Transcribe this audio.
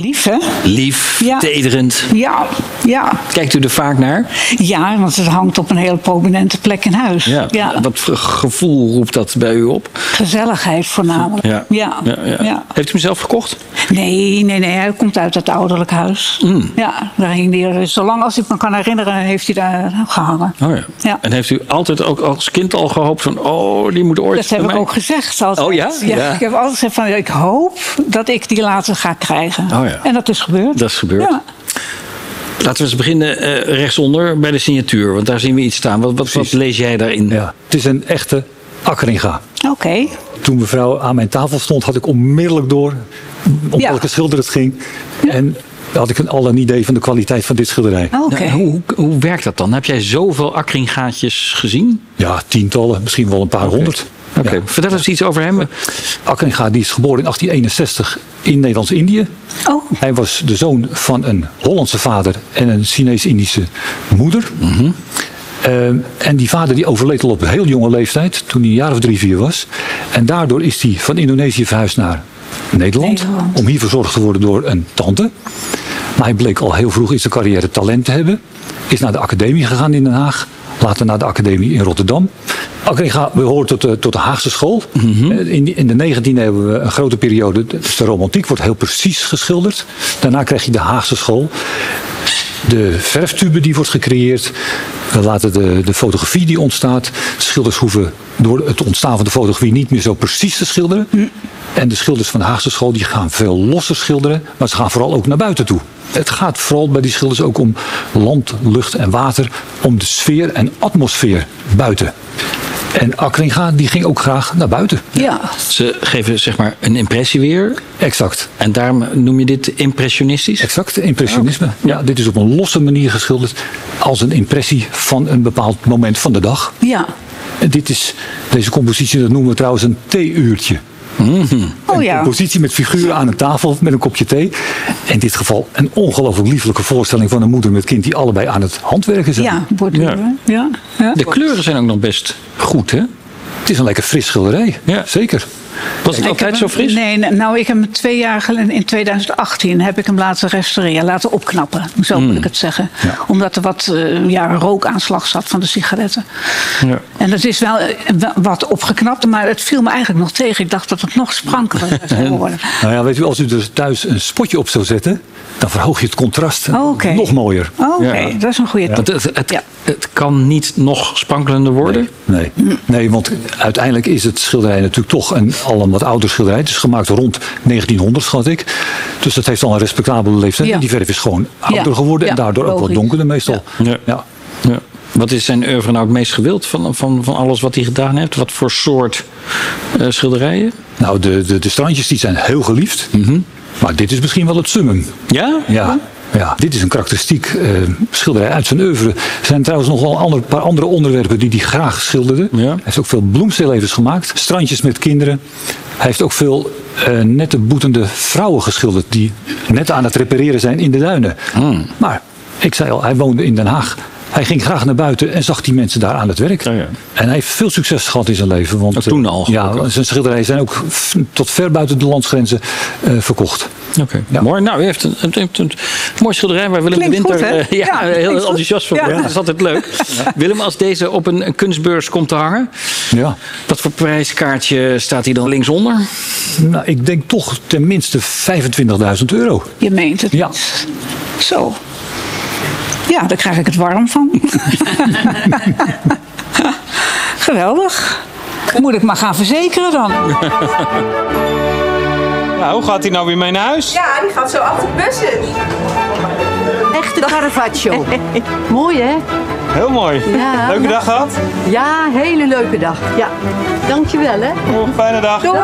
Lief, hè? Lief, Ja. tederend. Ja, ja. Kijkt u er vaak naar? Ja, want het hangt op een hele prominente plek in huis. Ja. Wat voor gevoel roept dat bij u op? Gezelligheid voornamelijk. Ja. Ja. Ja, ja. Ja. Heeft u hem zelf gekocht? Nee, nee, nee. Hij komt uit het ouderlijk huis. Mm. Ja, daar hing hij, zolang als ik me kan herinneren, heeft hij daar gehangen. Oh ja. Ja. En heeft u altijd ook als kind al gehoopt van, oh, die moet ooit Dat heb ik mij? ook gezegd. Altijd. Oh ja? Ja. Ik heb altijd gezegd van, ik hoop dat ik die later ga krijgen. Oh ja. En dat is gebeurd. Dat is gebeurd. Ja. Laten we eens beginnen eh, rechtsonder bij de signatuur. Want daar zien we iets staan. Wat, wat, lees jij daarin? Ja, het is een echte Akkeringa. Oké. Toen mevrouw aan mijn tafel stond, had ik onmiddellijk door om Ja. welke schilder het ging. En had ik een, al een idee van de kwaliteit van dit schilderij. Oké. Nou, hoe, hoe, hoe werkt dat dan? Heb jij zoveel akkeringaatjes gezien? Ja, tientallen, misschien wel een paar honderd. Oké, Ja. vertel eens iets over hem. Akkeringa die is geboren in 1861 in Nederlands-Indië. Oh, Hij was de zoon van een Hollandse vader en een Chinees-Indische moeder. Ehm, en die vader die overleed al op een heel jonge leeftijd, toen hij een jaar of drie, vier was. En daardoor is hij van Indonesië verhuisd naar Nederland, Nederland. om hier verzorgd te worden door een tante. Maar hij bleek al heel vroeg in zijn carrière talent te hebben. Is naar de academie gegaan in Den Haag. Later naar de academie in Rotterdam. Akringa behoort tot de, tot de Haagse school. Eh, In, in de 19e hebben we een grote periode. Dus de romantiek wordt heel precies geschilderd. Daarna krijg je de Haagse school. De verftube die wordt gecreëerd. We laten de, de fotografie die ontstaat. Schilders hoeven door het ontstaan van de fotografie niet meer zo precies te schilderen. En de schilders van de Haagse school die gaan veel losser schilderen. Maar ze gaan vooral ook naar buiten toe. Het gaat vooral bij die schilders ook om land, lucht en water. Om de sfeer en atmosfeer buiten. En Akringa die ging ook graag naar buiten. ja. Ze geven zeg maar een impressie weer. Exact. En daarom noem je dit impressionistisch? Exact, impressionisme. Ja, dit is op een losse manier geschilderd als een impressie van een bepaald moment van de dag. Ja. En dit is, deze compositie, dat noemen we trouwens een theeuurtje. Oh ja. Compositie met figuren aan een tafel met een kopje thee. In dit geval een ongelooflijk lieflijke voorstelling van een moeder met kind die allebei aan het handwerken zijn. Ja, borduren. Ja. Ja. De kleuren zijn ook nog best goed, hè? Het is een lekker fris schilderij. Ja. Zeker. Was het altijd zo hem- fris? Nee, nou ik heb hem twee jaar geleden, in 2018, heb ik hem laten restaureren, laten opknappen. Zo Hmm. moet ik het zeggen. Omdat er wat eh, ja, rookaanslag zat van de sigaretten. Ja. En dat is wel eh, wel wat opgeknapt, maar het viel me eigenlijk nog tegen. Ik dacht dat het nog sprankelijker zou worden. Nou ja, weet u, als u er thuis een spotje op zou zetten, dan verhoog je het contrast Oh, nog mooier. Oh, Oké, Ja. dat is een goede tip. Het, het, Ja. het kan niet nog sprankelender worden. Nee, nee, want uiteindelijk is het schilderij natuurlijk toch een, al een wat ouder schilderij. Het is gemaakt rond 1900, schat ik. Dus dat heeft al een respectabele leeftijd. Ja. En die verf is gewoon ouder Ja, geworden en daardoor ook wat donkerder meestal. Ja. Ja. Ja. Wat is zijn oeuvre nou het meest gewild van, van, van alles wat hij gedaan heeft? Wat voor soort eh, schilderijen? Nou, de, de, de strandjes die zijn heel geliefd. Maar dit is misschien wel het summum. Ja? Ja. Ja, dit is een karakteristiek eh, schilderij uit zijn oeuvre. Er zijn trouwens nog wel een ander, paar andere onderwerpen die hij graag schilderde. Ja. Hij heeft ook veel bloemstillevens gemaakt. Strandjes met kinderen. Hij heeft ook veel eh, nette boetende vrouwen geschilderd. Die net aan het repareren zijn in de duinen. Maar ik zei al, hij woonde in Den Haag. Hij ging graag naar buiten en zag die mensen daar aan het werk. Ja, ja. En hij heeft veel succes gehad in zijn leven. Want, Ook toen eh, al, Ja, gelukkig. zijn schilderijen zijn ook tot ver buiten de landsgrenzen eh, verkocht. Oké, Ja. mooi. Nou, u heeft een, een, een, een mooi schilderij waar Willem de Winter goed, hè? eh, ja, Ja, heel enthousiast van Ja. wordt. Dat is altijd leuk. Willem, als deze op een, een kunstbeurs komt te hangen, Ja. wat voor prijskaartje staat hij dan linksonder? Nou, ik denk toch tenminste 25.000 euro. Je meent het. Ja. Zo. Ja, daar krijg ik het warm van. Geweldig. Moet ik maar gaan verzekeren dan? Nou, hoe gaat hij nou weer mee naar huis? Ja, die gaat zo achter de bus in. Echte Caravaggio. Mooi hè? Heel mooi. Ja. Leuke dag gehad? Ja, hele leuke dag. Ja. Dankjewel hè. Fijne dag. Doei.